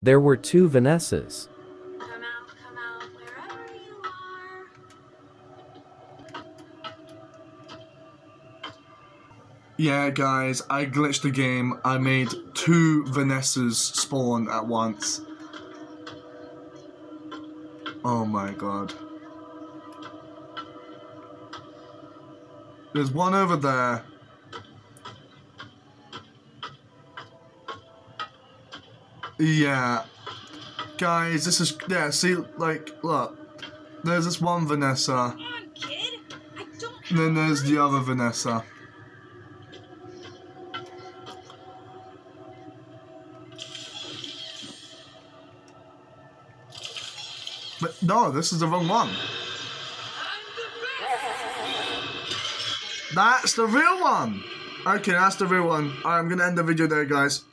There were two Vanessas. Come out, come out, wherever you are. Yeah, guys, I glitched the game. I made two Vanessas spawn at once. Oh my god. There's one over there. Yeah. Guys, this is, yeah, see, like, look. There's this one Vanessa, Come on, kid. I don't and then there's the other Vanessa. But no, this is the wrong one. That's the real one. Okay, that's the real one. Alright, I'm gonna end the video there, guys.